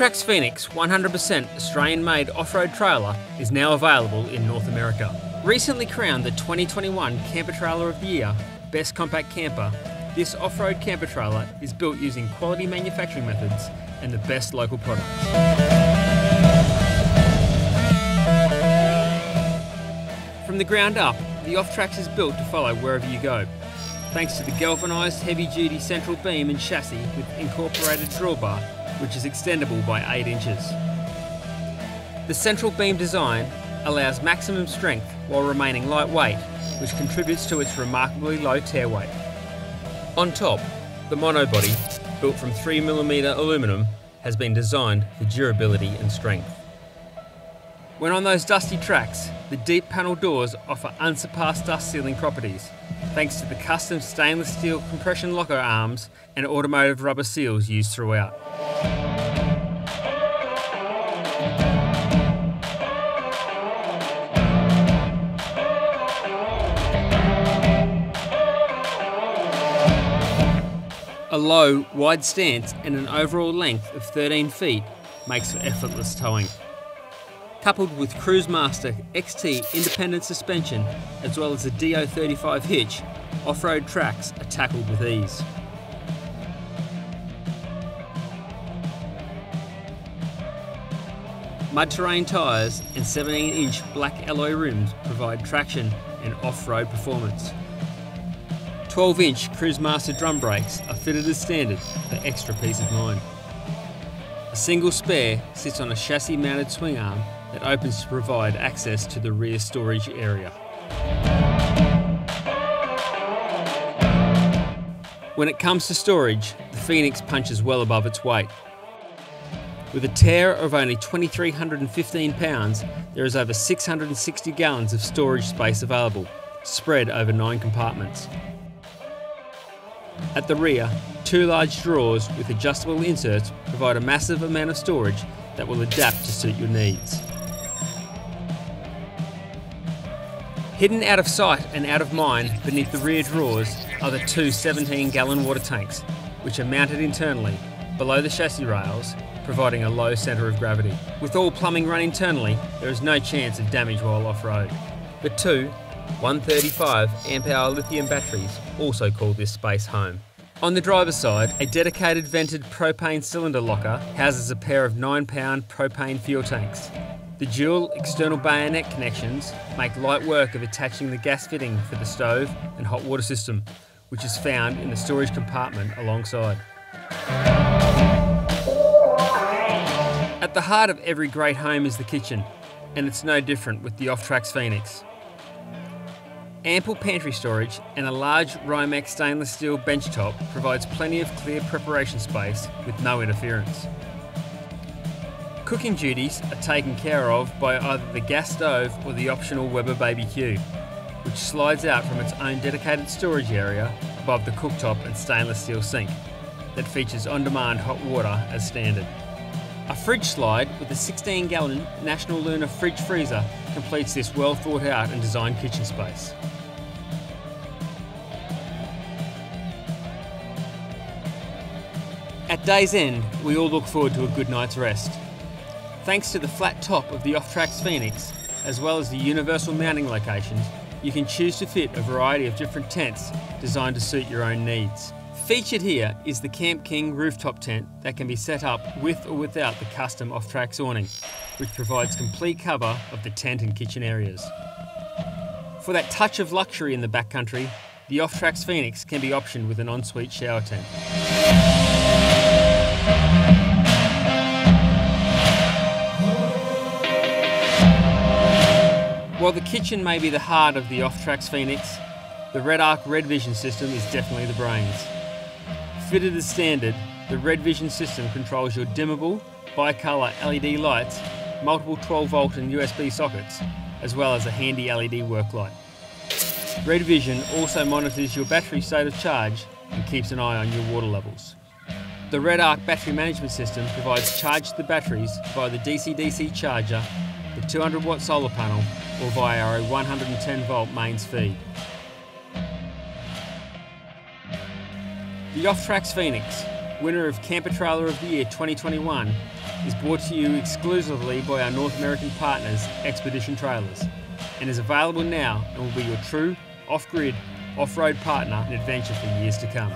Off-Trax Feenix 100% Australian-made off-road trailer is now available in North America. Recently crowned the 2021 Camper Trailer of the Year Best Compact Camper, this off-road camper trailer is built using quality manufacturing methods and the best local products. From the ground up, the Off-Trax is built to follow wherever you go. Thanks to the galvanised heavy-duty central beam and chassis with incorporated drawbar, which is extendable by 8 inches. The central beam design allows maximum strength while remaining lightweight, which contributes to its remarkably low tare weight. On top, the monobody, built from 3mm aluminum, has been designed for durability and strength. When on those dusty tracks, the deep panel doors offer unsurpassed dust sealing properties, thanks to the custom stainless steel compression locker arms and automotive rubber seals used throughout. A low, wide stance and an overall length of 13 feet makes for effortless towing. Coupled with Cruisemaster XT independent suspension as well as a DO35 hitch, off-road tracks are tackled with ease. Mud terrain tyres and 17 inch black alloy rims provide traction and off-road performance. 12 inch Cruisemaster drum brakes are fitted as standard for extra peace of mind. A single spare sits on a chassis mounted swing arm that opens to provide access to the rear storage area. When it comes to storage, the Feenix punches well above its weight. With a tare of only 2,315 pounds, there is over 660 gallons of storage space available, spread over nine compartments. At the rear, two large drawers with adjustable inserts provide a massive amount of storage that will adapt to suit your needs. Hidden out of sight and out of mind beneath the rear drawers are the two 17 gallon water tanks, which are mounted internally below the chassis rails, providing a low centre of gravity. With all plumbing run internally, there is no chance of damage while off-road. The two 135 amp hour lithium batteries also call this space home. On the driver's side, a dedicated vented propane cylinder locker houses a pair of 9 pound propane fuel tanks. The dual external bayonet connections make light work of attaching the gas fitting for the stove and hot water system, which is found in the storage compartment alongside. At the heart of every great home is the kitchen, and it's no different with the Off-Trax Feenix. Ample pantry storage and a large Rimex stainless steel benchtop provides plenty of clear preparation space with no interference. Cooking duties are taken care of by either the gas stove or the optional Weber BBQ, which slides out from its own dedicated storage area above the cooktop and stainless steel sink that features on-demand hot water as standard. A fridge slide with a 16 gallon National Luna fridge freezer completes this well thought out and designed kitchen space. At day's end, we all look forward to a good night's rest. Thanks to the flat top of the Off-Trax Feenix, as well as the universal mounting locations, you can choose to fit a variety of different tents designed to suit your own needs. Featured here is the Camp King rooftop tent that can be set up with or without the custom Off-Trax awning, which provides complete cover of the tent and kitchen areas. For that touch of luxury in the backcountry, the Off-Trax Feenix can be optioned with an ensuite shower tent. While the kitchen may be the heart of the Off-Trax Feenix, the REDARC Red Vision system is definitely the brains. Fitted as standard, the Red Vision system controls your dimmable, bi-colour LED lights, multiple 12 volt and USB sockets, as well as a handy LED work light. Red Vision also monitors your battery state of charge and keeps an eye on your water levels. The REDARC battery management system provides charge to the batteries via the DC-DC charger, the 200 watt solar panel or via a 110 volt mains feed. The Off-Trax Feenix, winner of Camper Trailer of the Year 2021, is brought to you exclusively by our North American partners, Expedition Trailers, and is available now and will be your true off grid, off road partner in adventure for years to come.